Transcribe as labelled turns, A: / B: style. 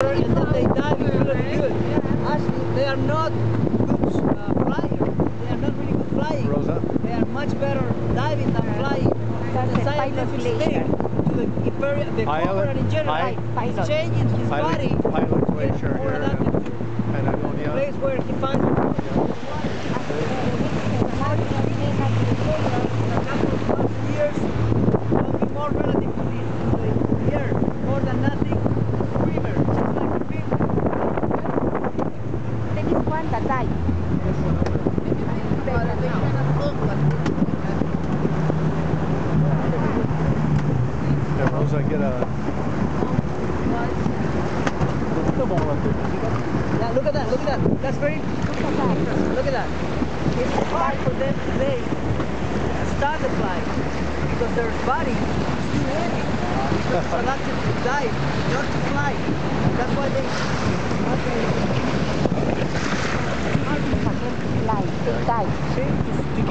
A: and then they dive really good. Actually, they are not good uh, flyers. They are not really good flying.
B: Rosa?
A: They are much better diving than flying.
C: That's
A: the
C: a pilot
A: scientific
C: glacier.
A: state to the, imperial, the
B: Pilot-
A: in general
B: pi-
C: pilot.
A: is changing his
B: Pilot-
A: body
B: pilot
A: to
C: one that.
B: Yeah, Rosa, get a...
A: Look at that, look at that. That's very, look at that. It's hard for them today to start the flight because their body is too heavy. It's adapted to dive, not to fly. That's why they, Cheio de...